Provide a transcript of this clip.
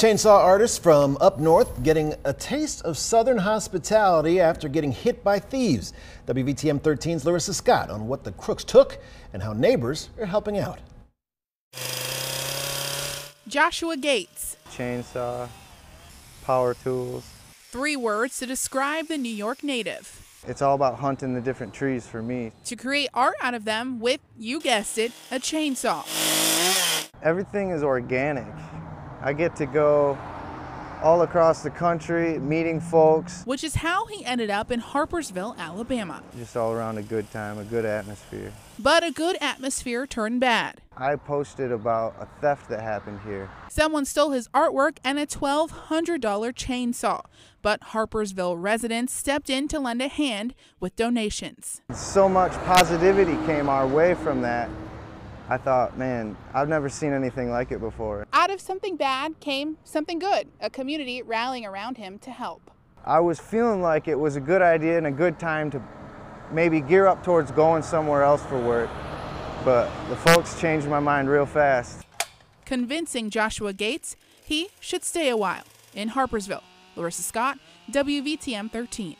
Chainsaw artists from up north getting a taste of southern hospitality after getting hit by thieves. WVTM 13's Larissa Scott on what the crooks took and how neighbors are helping out. Joshua Gates. Chainsaw, power tools. Three words to describe the New York native. It's all about hunting the different trees for me. To create art out of them with, you guessed it, a chainsaw. Everything is organic. I get to go all across the country meeting folks. Which is how he ended up in Harpersville, Alabama. Just all around a good time, a good atmosphere. But a good atmosphere turned bad. I posted about a theft that happened here. Someone stole his artwork and a $1,200 chainsaw. But Harpersville residents stepped in to lend a hand with donations. So much positivity came our way from that. I thought, man, I've never seen anything like it before. Out of something bad came something good, a community rallying around him to help. I was feeling like it was a good idea and a good time to maybe gear up towards going somewhere else for work, but the folks changed my mind real fast. Convincing Joshua Gates he should stay a while in Harpersville. Larissa Scott, WVTM 13.